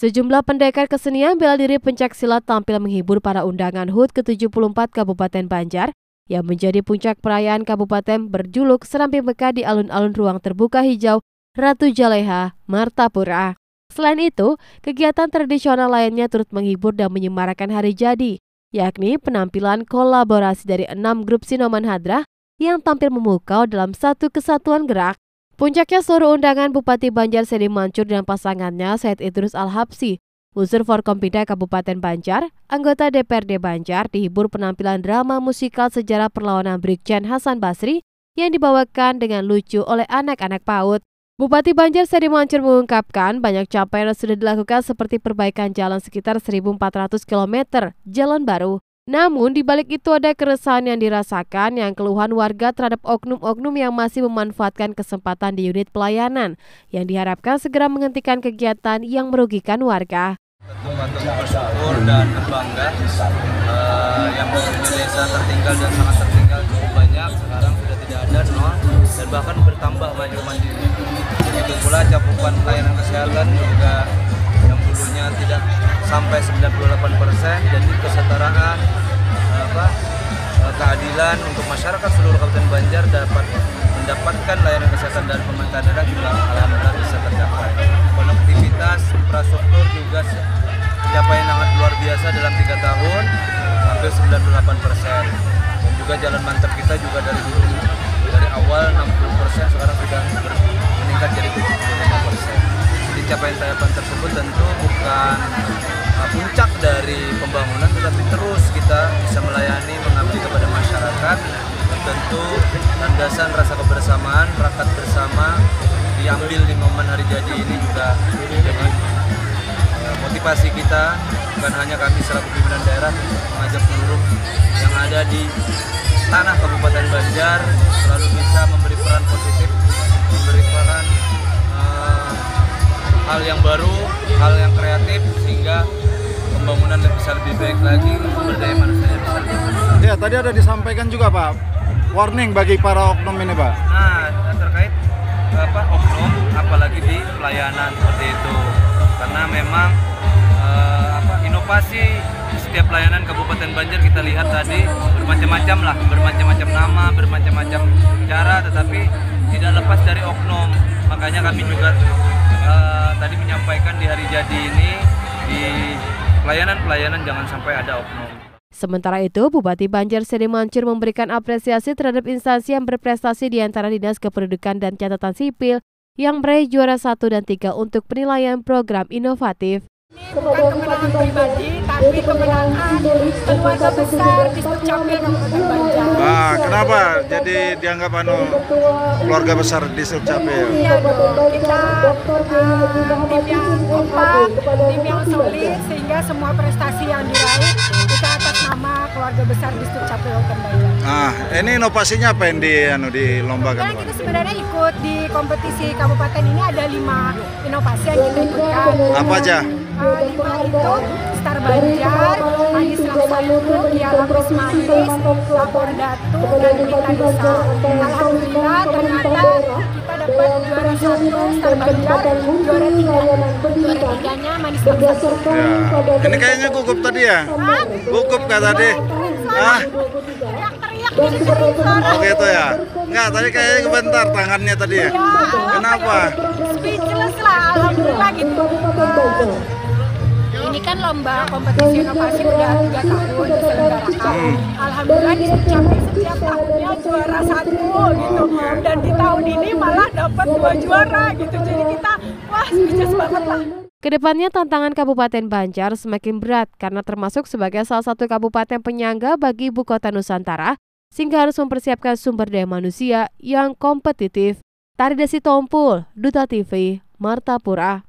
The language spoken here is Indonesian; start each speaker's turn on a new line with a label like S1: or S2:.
S1: Sejumlah pendekar kesenian bela diri pencak silat tampil menghibur para undangan HUT ke-74 Kabupaten Banjar yang menjadi puncak perayaan kabupaten berjuluk Serambi Mekah di alun-alun ruang terbuka hijau Ratu Jaleha, Martapura. Selain itu, kegiatan tradisional lainnya turut menghibur dan menyemarakan hari jadi, yakni penampilan kolaborasi dari enam grup Sinoman Hadra yang tampil memukau dalam satu kesatuan gerak. Puncaknya seluruh undangan Bupati Banjar Sedi Mancur dan pasangannya Said Idrus Al-Habsi, unsur Forkompinda Kabupaten Banjar, anggota DPRD Banjar dihibur penampilan drama musikal sejarah perlawanan Brigjen Hasan Basri yang dibawakan dengan lucu oleh anak-anak PAUD. Bupati Banjar Sedi Mancur mengungkapkan banyak capaian yang sudah dilakukan seperti perbaikan jalan sekitar 1.400 km jalan baru. Namun di balik itu ada keresahan yang dirasakan yang keluhan warga terhadap oknum-oknum yang masih memanfaatkan kesempatan di unit pelayanan yang diharapkan segera menghentikan kegiatan yang merugikan warga.
S2: Tentu patut bersyukur dan berbangga uh, yang desa tertinggal dan sangat tertinggal cukup banyak sekarang sudah tidak ada nol dan bahkan bertambah maju mandiri begitu pula cakupan pelayanan kesehatan juga yang dulunya tidak sampai 98 persen jadi kesetaraan apa eh, keadilan untuk masyarakat seluruh Kabupaten Banjar dapat mendapatkan layanan kesehatan dan pemerintahan daerah juga alhamdulillah bisa tercapai konektivitas infrastruktur juga yang sangat luar biasa dalam tiga tahun hampir 98 persen dan juga jalan mantap kita juga dari dulu dari awal 60 persen sekarang sudah meningkat jadi 75 persen. Jadi capaian-capaian tersebut tentu bukan uh, puncak dari pembangunan, tetapi terus kita bisa melayani, mengabdi kepada masyarakat. Tentu landasan rasa kebersamaan, rakat bersama diambil di momen hari jadi ini juga jadi uh, motivasi kita bukan hanya kami selaku pimpinan daerah mengajak seluruh yang ada di tanah Kabupaten Banjar selalu bisa memberi peran positif memberi peran uh, hal yang baru, hal yang kreatif sehingga pembangunan bisa lebih baik lagi, sumber daya manusia bisa lebih baik.
S3: Ya, tadi ada disampaikan juga Pak, warning bagi para oknum ini Pak.
S2: Nah, terkait apa oknum, apalagi di pelayanan seperti itu, karena memang uh, apa inovasi setiap pelayanan Kabupaten Banjar kita lihat tadi bermacam-macam lah, bermacam-macam nama, bermacam-macam cara, tetapi tidak lepas dari oknum. Makanya kami juga uh, tadi menyampaikan di hari jadi ini di pelayanan-pelayanan jangan sampai ada oknum.
S1: Sementara itu, Bupati Banjar Sedi Mancur memberikan apresiasi terhadap instansi yang berprestasi di antara Dinas Kependudukan dan Catatan Sipil yang meraih juara 1 dan 3 untuk penilaian program inovatif.
S4: Ini bukan kemenangan pribadi, tapi kemenangan keluarga besar di Capil Kabupaten Banjar.
S3: Nah, kenapa jadi dianggap anu keluarga besar di Capil?
S4: Iya dong, kita uh, tim yang kompak, tim yang solid, sehingga semua prestasi yang diraih kita atas nama keluarga besar di Capil Banjar.
S3: Nah, ini inovasinya apa yang di anu dilombakan?
S4: Dan kita sebenarnya ikut di kompetisi kabupaten ini ada lima inovasi yang kita ikutkan.
S3: Apa aja?
S4: lima itu Star Banjar, Anies Laksanulu, Dialam Rismanis, Lapor Datu, dan Kita Desa. Alhamdulillah satu juara tiganya Manis.
S3: Ya. Ini kayaknya gugup tadi ya? Gugup kah tadi? Ah,
S4: suara.
S3: oh gitu ya? Enggak, tadi kayaknya kebentar tangannya tadi ya? Kenapa?
S4: Speechless lah, Alhamdulillah gitu. Ini kan lomba kompetisi inovasi udah tiga tahun diselenggarakan. Alhamdulillah di Sucapi setiap tahunnya juara satu gitu. Dan di tahun ini malah dapat dua juara gitu. Jadi kita wah speechless banget lah.
S1: Ke depannya tantangan Kabupaten Banjar semakin berat karena termasuk sebagai salah satu kabupaten penyangga bagi ibu kota Nusantara, sehingga harus mempersiapkan sumber daya manusia yang kompetitif. Taridesi Tompul, Duta TV, Martapura.